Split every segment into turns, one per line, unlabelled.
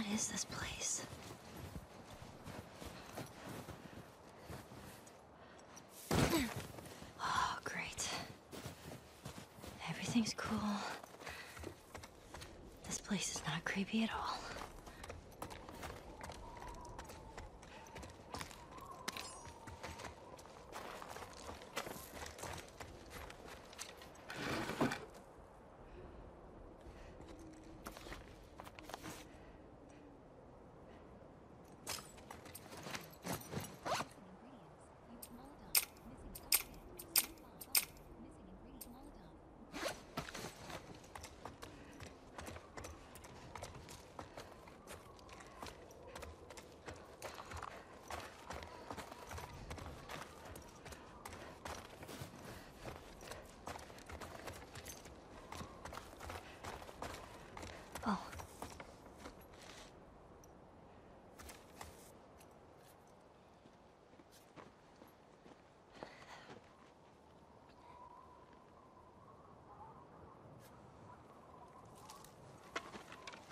What is this place? Oh, great. Everything's cool. This place is not creepy at all.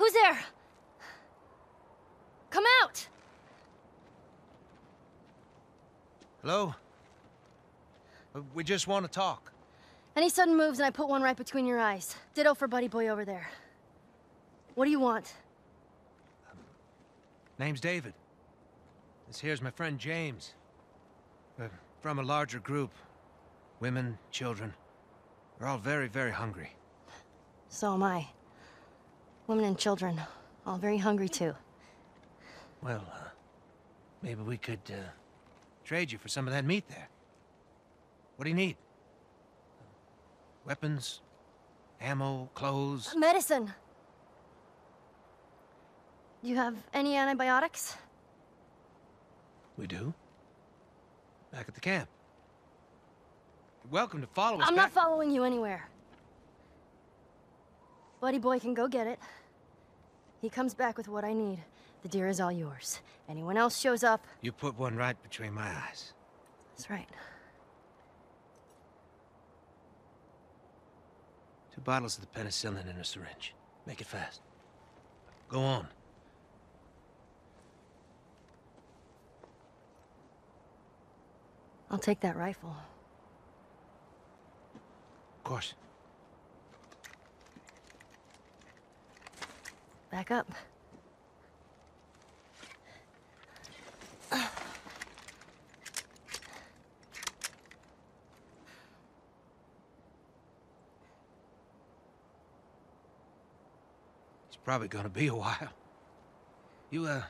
Who's there? Come out!
Hello? Uh, We just want to talk.
Any sudden moves and I put one right between your eyes. Ditto for Buddy Boy over there. What do you want?
Name's David. This here's my friend James. We're from a larger group. Women, children. We're all very, very hungry.
So am I. Women and children, all very hungry too.
Well, uh, maybe we could, uh, trade you for some of that meat there. What do you need? Weapons? Ammo? Clothes?
Medicine! Do you have any antibiotics?
We do. Back at the camp. You're welcome to follow us
I'm
back-
not following you anywhere. Buddy Boy can go get it. He comes back with what I need. The deer is all yours. Anyone else shows up,
You put one right between my eyes.
that's right.
Two bottles of the penicillin in a syringe. Make it fast. Go on.
I'll take that rifle.
Of course.
Back up.
It's probably gonna be a while. You, uh,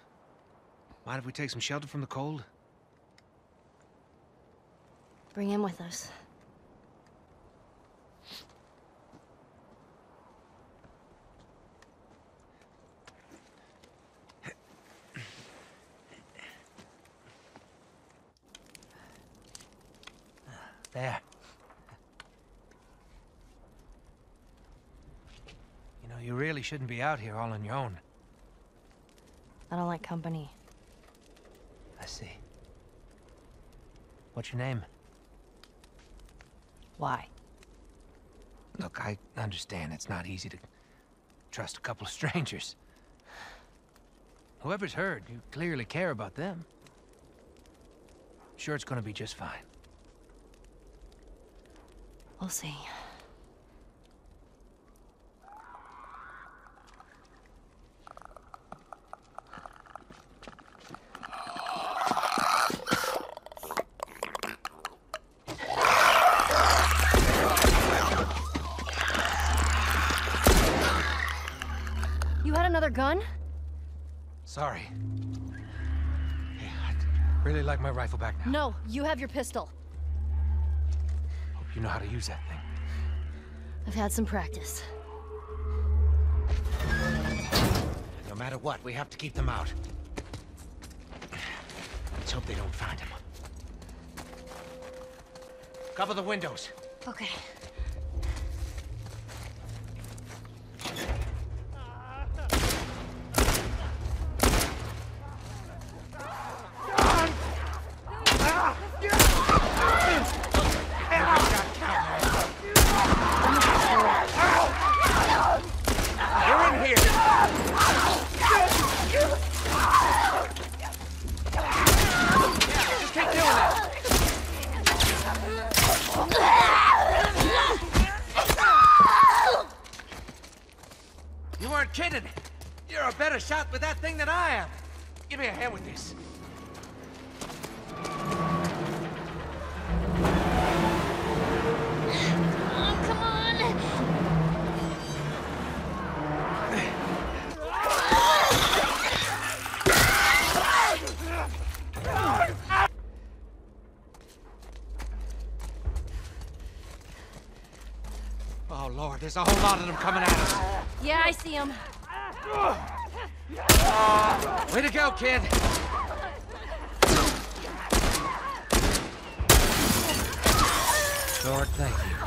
mind if we take some shelter from the cold?
Bring him with us.
There. You know, you really shouldn't be out here all on your own.
I don't like company.
I see. What's your name?
Why?
Look, I understand it's not easy to trust a couple of strangers. Whoever's hurt, you clearly care about them. Sure it's gonna be just fine.
We'll see. You had another gun?
Sorry. Hey, I'd really like my rifle back now.
No, you have your pistol.
You know how to use that thing.
I've had some practice.
No matter what, we have to keep them out. Let's hope they don't find him. Cover the windows.
Okay.
You're in here! Kidding. You're a better shot with that thing than I am. Give me a hand with this. There's a whole lot of them coming at us.
Yeah, I see them.
Way to go, kid. Lord, thank you.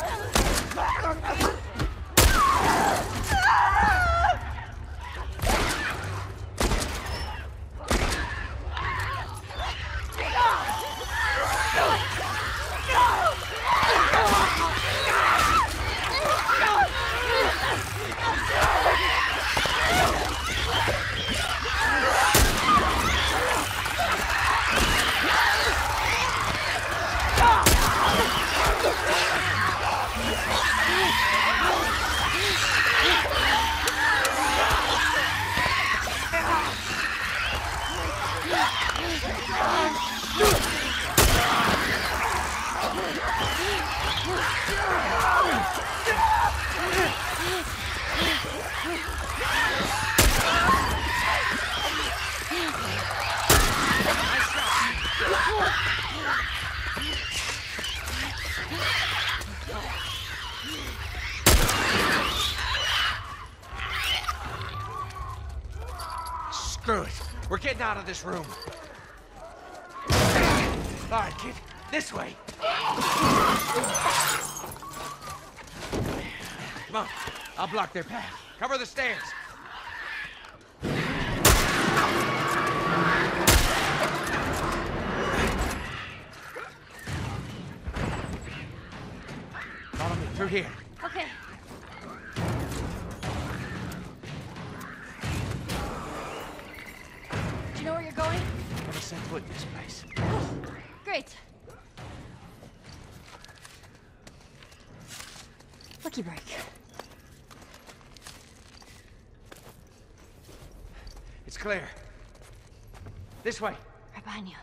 Screw it. We're getting out of this room. All right, kid. This way. Come on. I'll block their path. Cover the stairs. Follow me through here.
Okay. Do you know where you're going?
Never set foot in this place.
Great. Lucky break.
It's clear. This way.
Right behind you.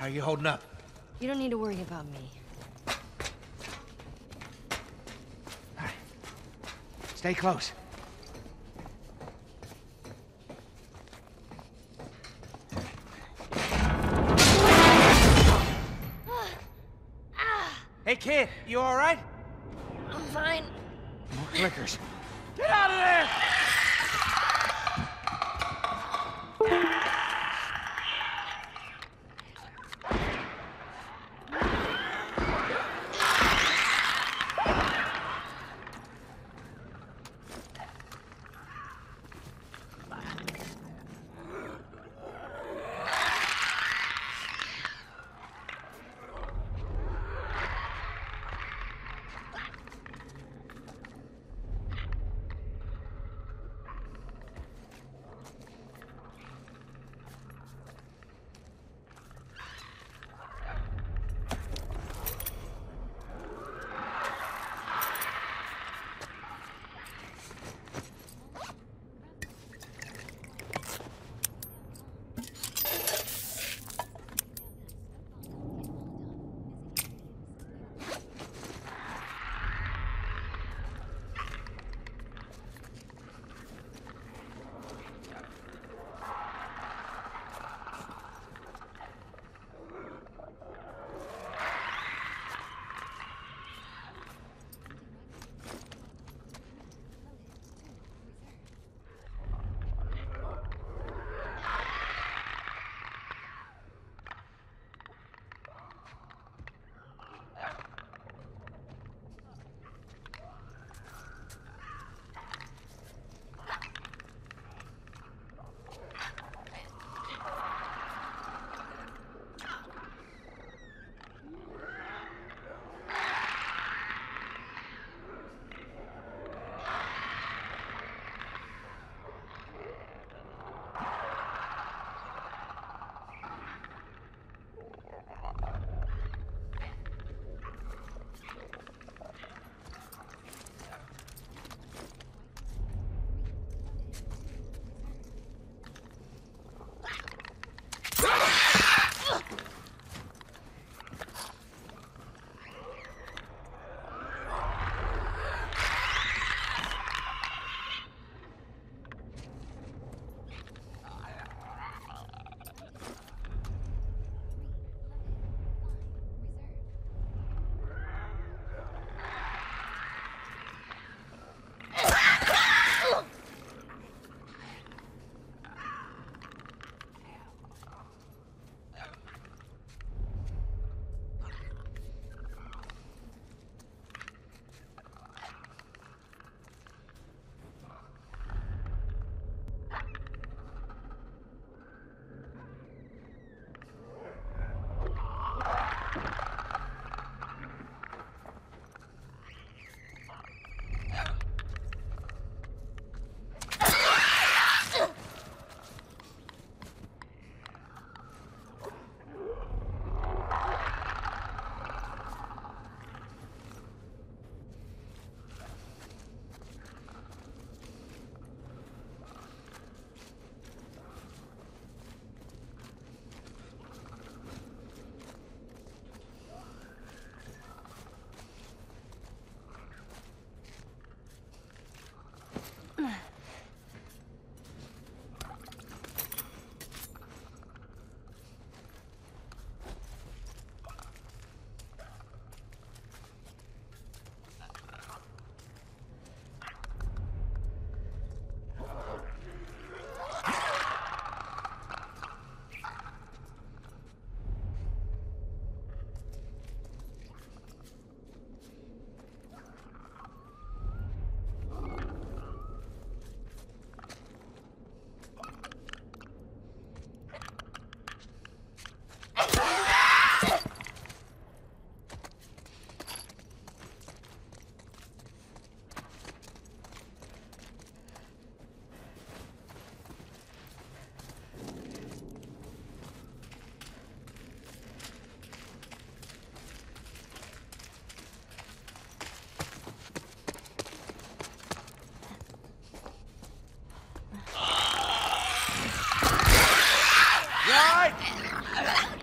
How are you holding up?
You don't need to worry about me.
All right. Stay close. Hey, kid, you all right?
I'm fine.
More clickers. Get out of there!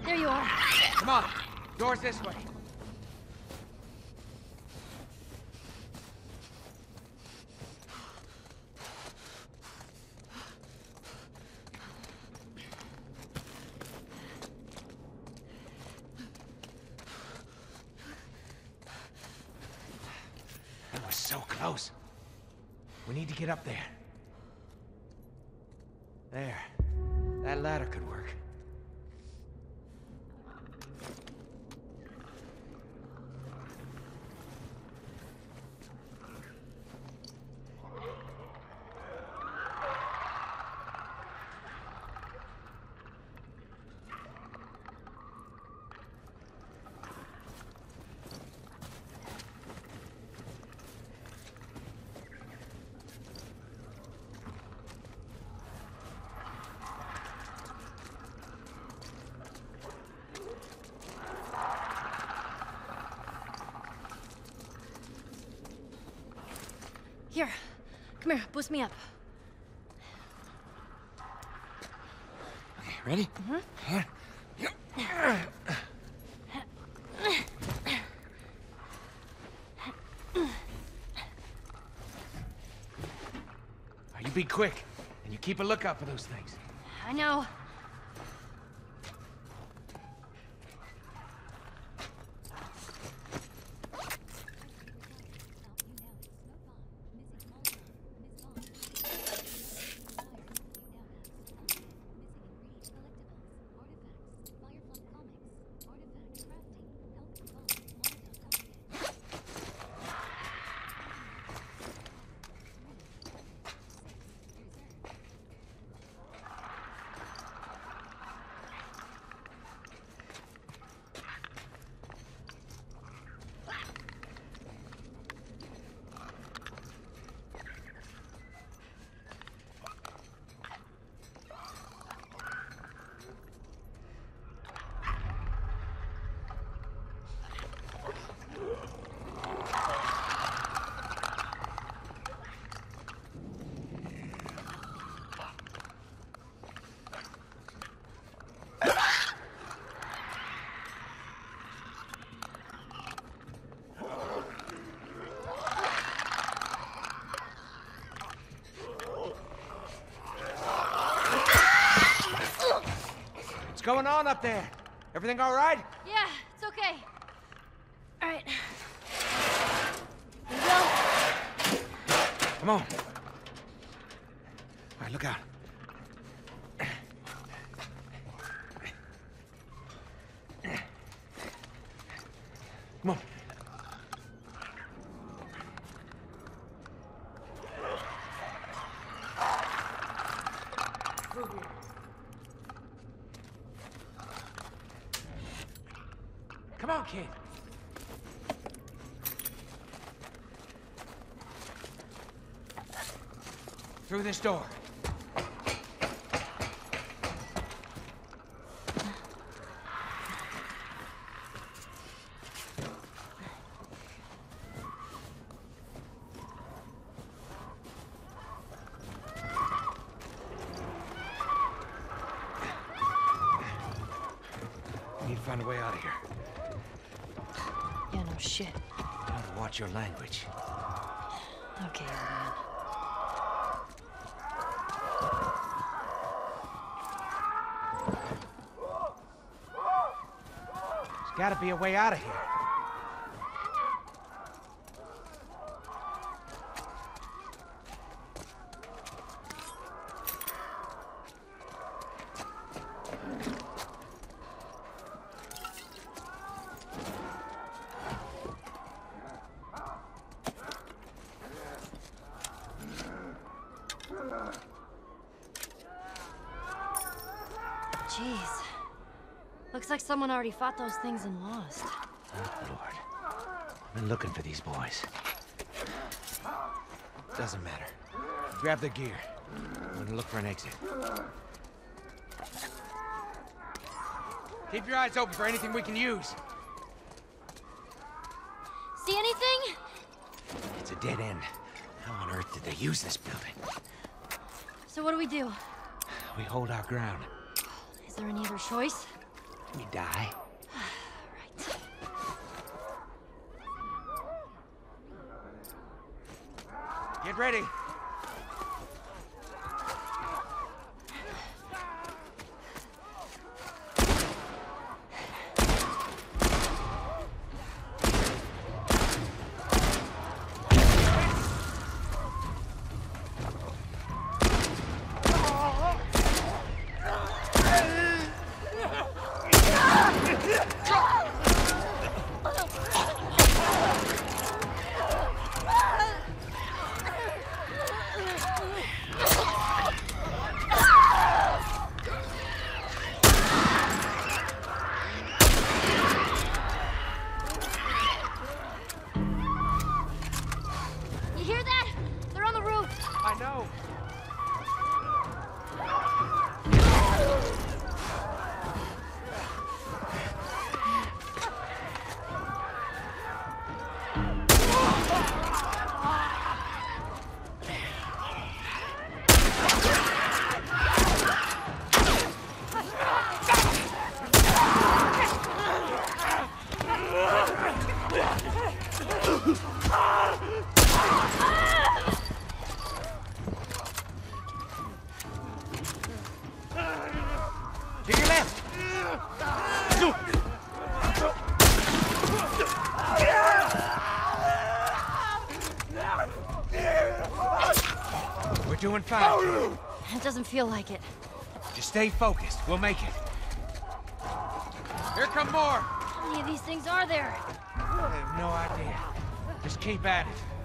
There you are.
Come on. Doors this way. That was so close. We need to get up there. There. That ladder could work.
Here. Come here. Boost me up.
Okay, ready? Here. Now, You be quick, and you keep a lookout for those things.
I know.
What's going on up there? Everything all right?
Yeah, it's okay. All right. Here we go.
Come on. All right, look out. Come on. Come on, kid. Through this door. We need to find a way out of here.
Yeah, no shit.
You know to watch your language.
Okay, old man.
Gotta be a way out of here.
Looks like someone already fought those things and lost.
Oh, Lord. I've been looking for these boys. Doesn't matter. Grab the gear. I'm gonna look for an exit. Keep your eyes open for anything we can use.
See anything?
It's a dead end. How on earth did they use this building?
So what do we do?
We hold our ground.
Is there any other choice?
We die.
Right.
Get ready.
You doesn't feel like it.
Just stay focused. We'll make it. Here come more.
How many of these things are there?
I have no idea. Just keep at it.